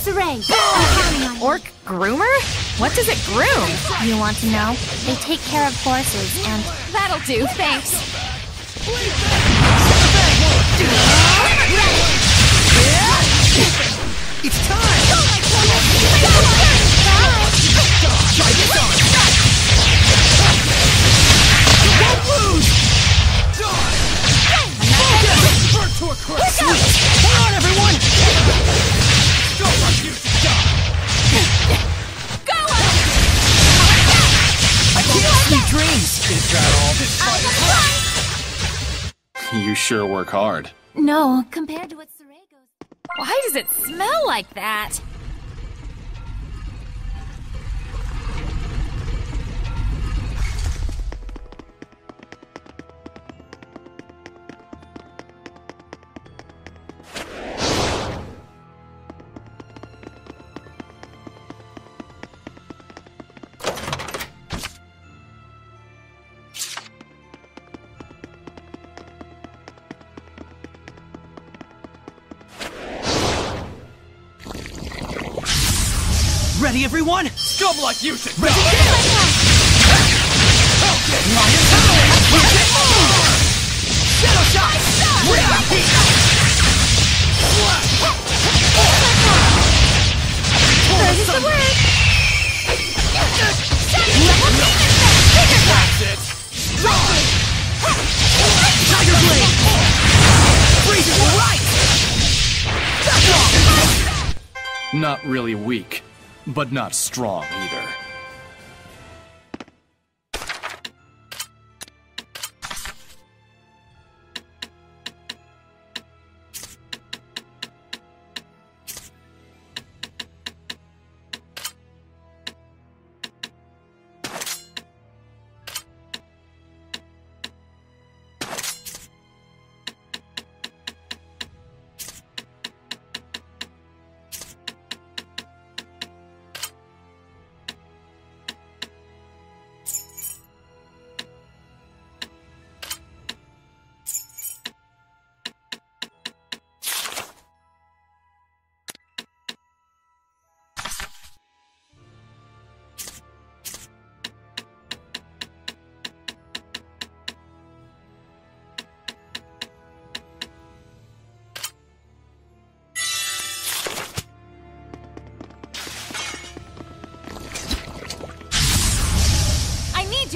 Sorey, I'm counting on you. Orc groomer? What does it groom? You want to know? They take care of horses and That'll do, thanks. It's time! Burn to Hold on, everyone! I dreams! You sure work hard. no, compared to what Sorey. Why does it smell like that? Like you should Ready, die! go! Lion Power! Wicked Roar! Shadow Shot! Radiant Heat! First the word. That's it! Tiger Blade! Freeze it right! Not really weak, but not strong either.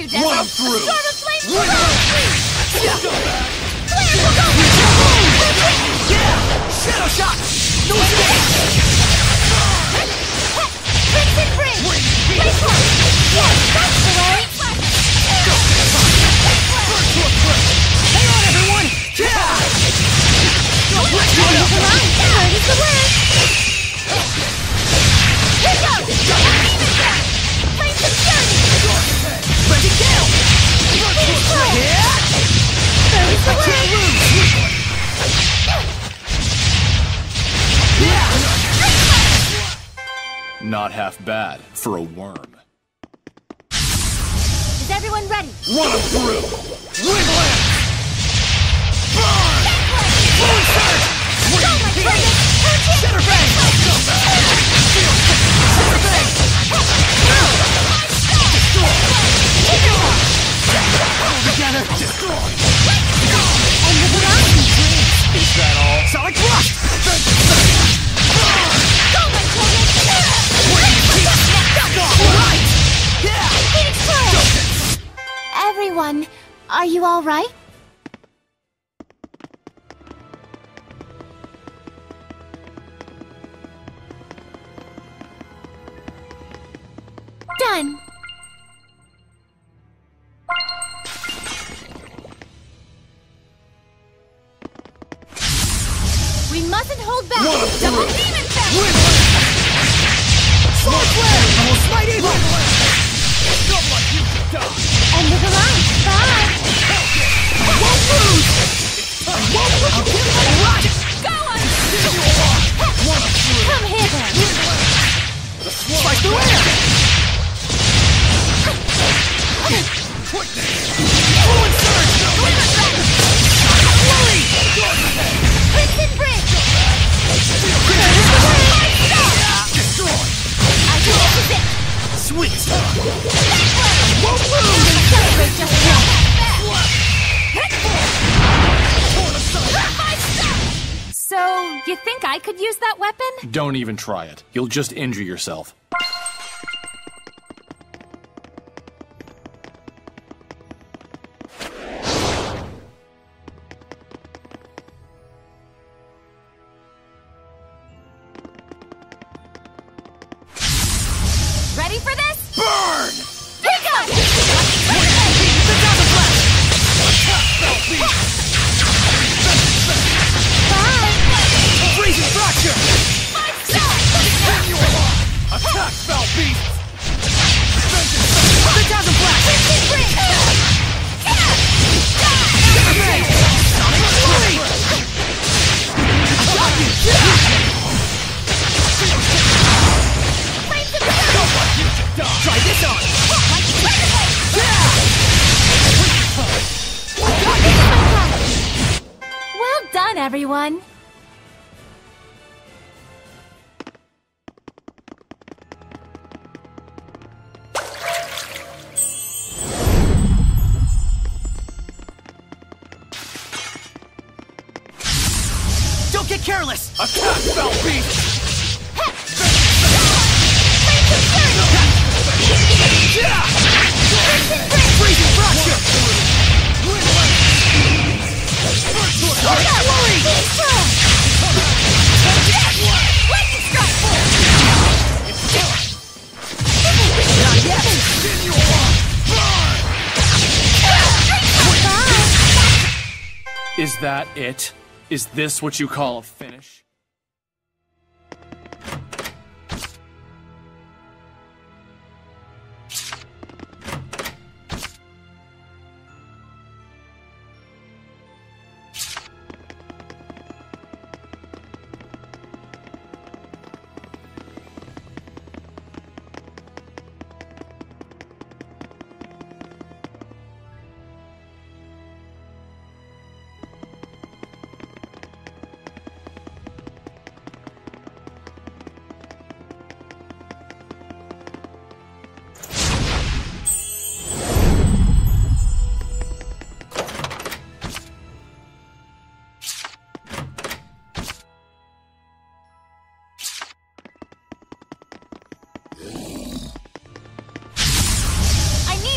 You, Dezel. Run through! Storm of flame Bring below! Shadow Shot! No escape! For a worm. Is everyone ready? Run 'em through! Right? Even try it. You'll just injure yourself. Everyone. It? Is this what you call a finish?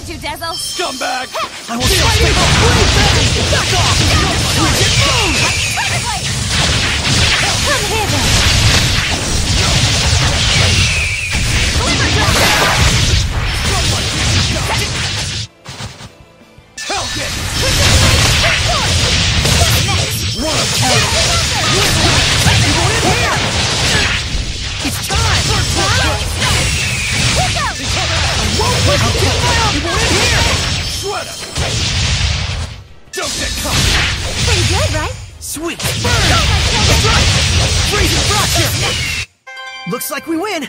You, Dezel. Scumbag! I will kill you! Back off! Move! Come here, then. Caught! Pretty good, right? Sweet! Burn! Freezing fracture! Looks like we win!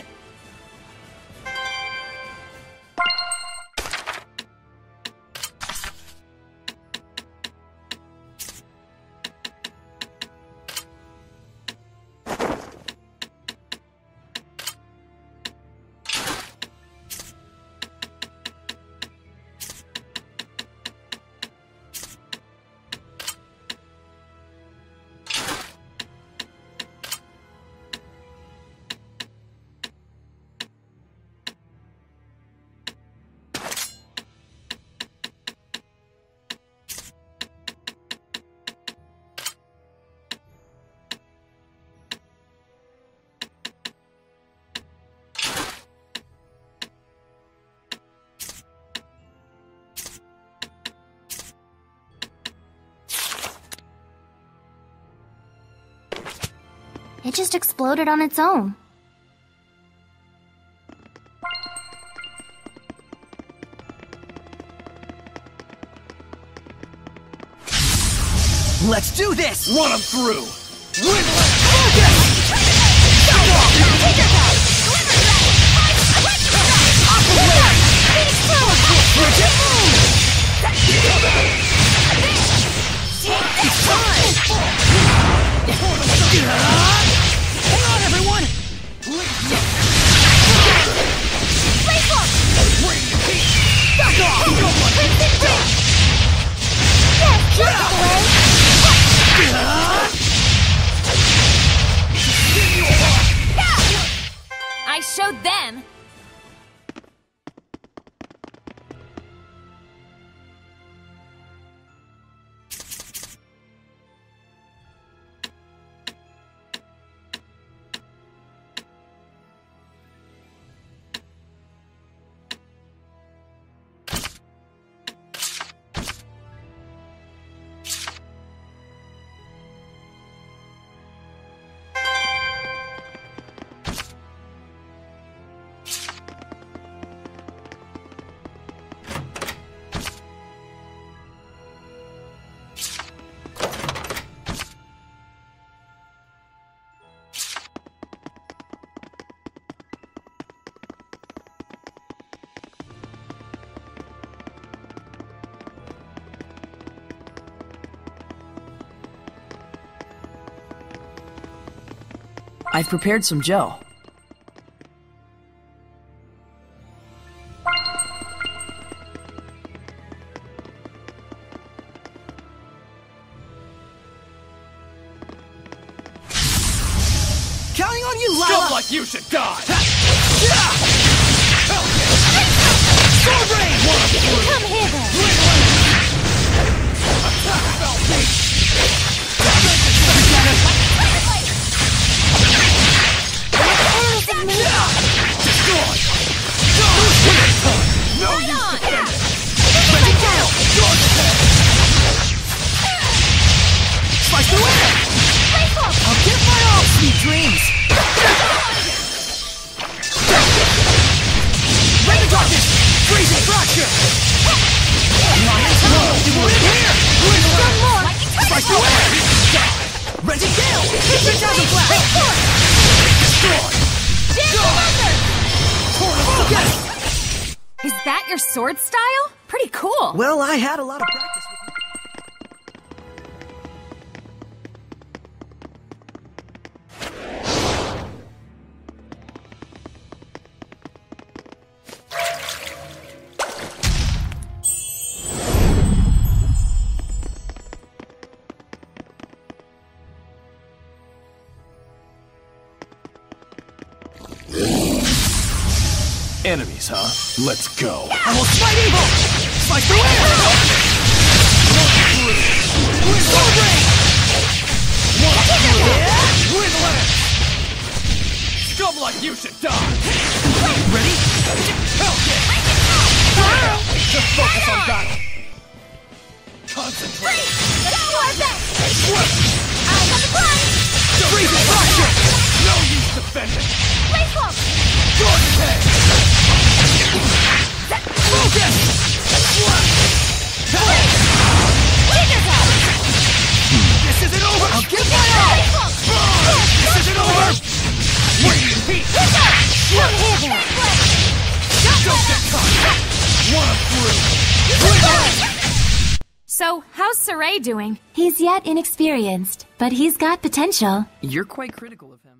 It just exploded on its own. Let's do this! Run them through! Windland! Focus! Legit move! It's time! I've prepared some gel. Counting on you, Scum like you should die! Sword style? Pretty cool. Well, I had a lot of practice Enemies, huh? Let's go. I will smite evil! Slice through air! Sword Rain! Windlass! Scum like you should die! Ready? Hellgate! Just focus on battle! Concentrate! No use defending! Focus! This isn't over! I'll give my all! This isn't over! Radiant So, how's Sorey doing? He's yet inexperienced, but he's got potential. You're quite critical of him.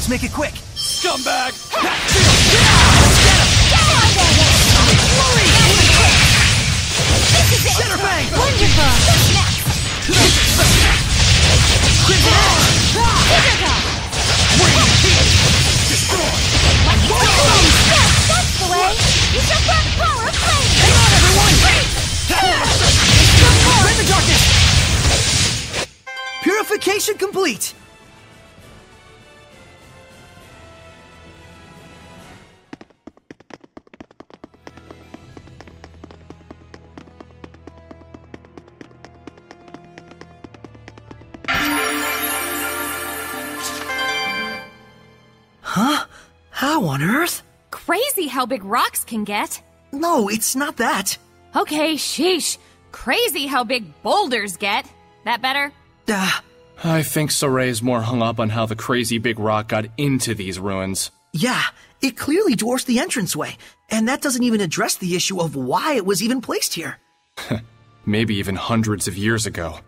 Let's make it quick. Scumbag! Center Fang! Wonderful! Crimson Edge! That's the way! You shall grab the power of flame! Hang on, everyone! The darkness! Purification complete! Huh? How on earth? Crazy how big rocks can get. No, it's not that. Okay, sheesh. Crazy how big boulders get. That better? Uh, I think Sorey's more hung up on how the crazy big rock got into these ruins. yeah, it clearly dwarfs the entranceway, and that doesn't even address the issue of why it was even placed here. Maybe even hundreds of years ago.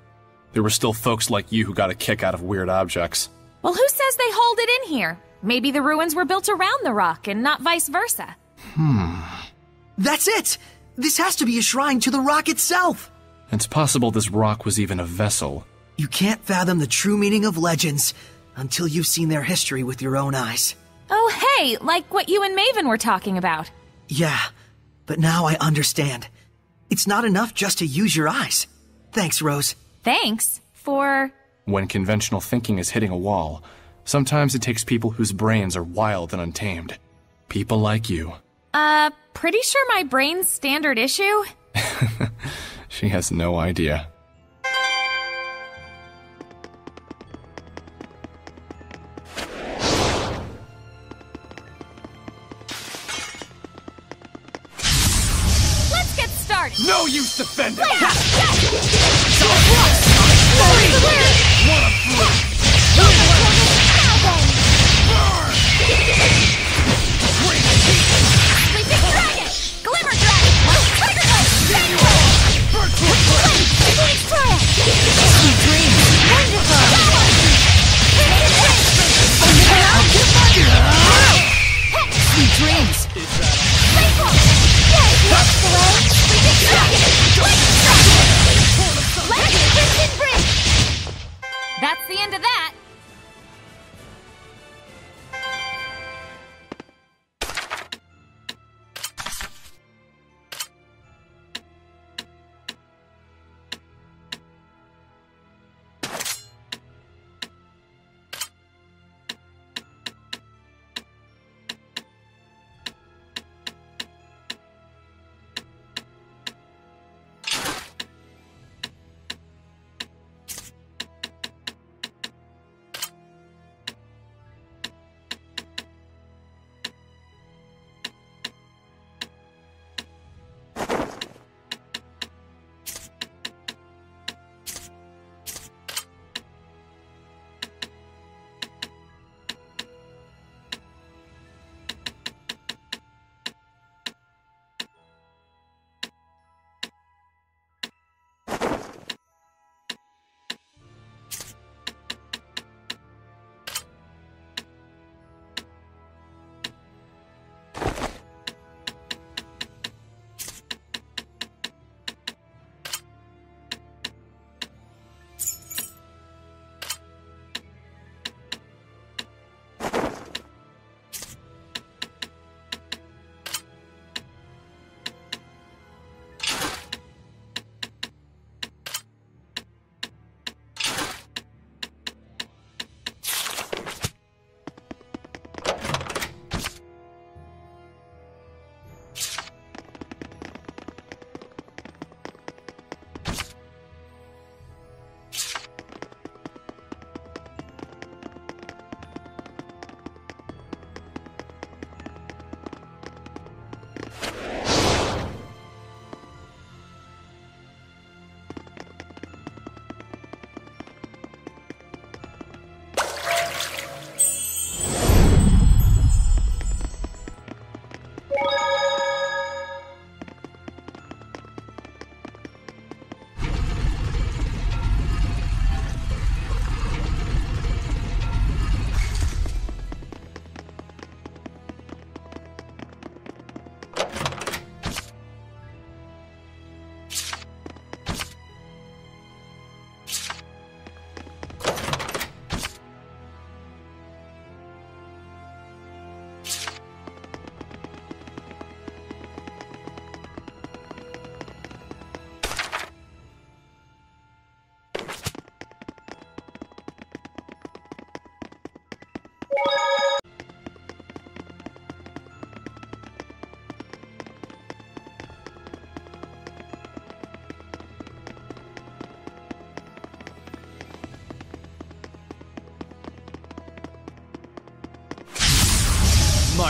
There were still folks like you who got a kick out of weird objects. Well, who says they hold it in here? Maybe the ruins were built around the rock and not vice versa. Hmm. That's it! This has to be a shrine to the rock itself! It's possible this rock was even a vessel. You can't fathom the true meaning of legends until you've seen their history with your own eyes. Oh, hey, like what you and Mayvin were talking about. Yeah, but now I understand. It's not enough just to use your eyes. Thanks, Rose. Thanks for. When conventional thinking is hitting a wall, sometimes it takes people whose brains are wild and untamed. People like you. Uh, pretty sure my brain's standard issue? She has no idea. Let's get started! No use defending! Sleeping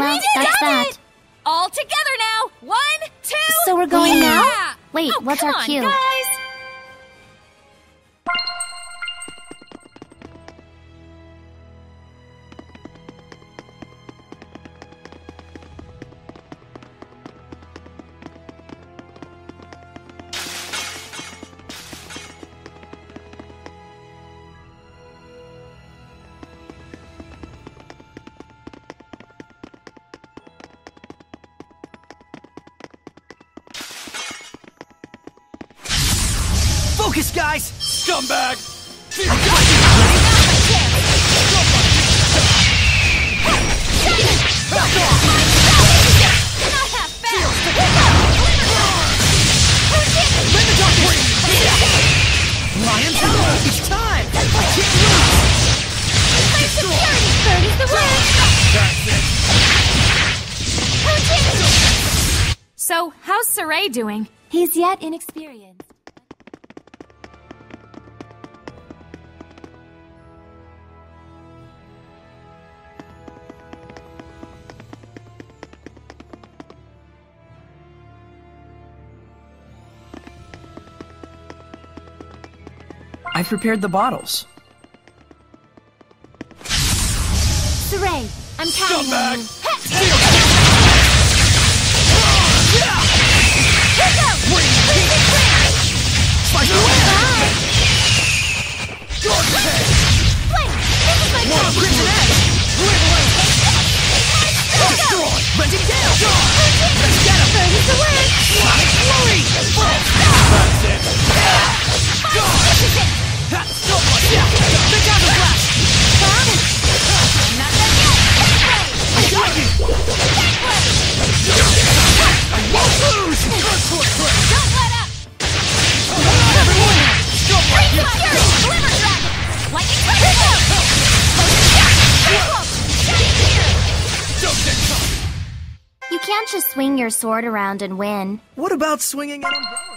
Well, we that's that. It! All together now. One, two. So we're going yeah! now. Wait, oh, what's our on, cue? Guys. So, how's Sorey doing? He's yet inexperienced. I prepared the bottles. Sorey, I'm counting on you. Your sword around and win. What about swinging an umbrella?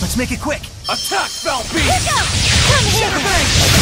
Let's make it quick. Attack, Valbeast! Come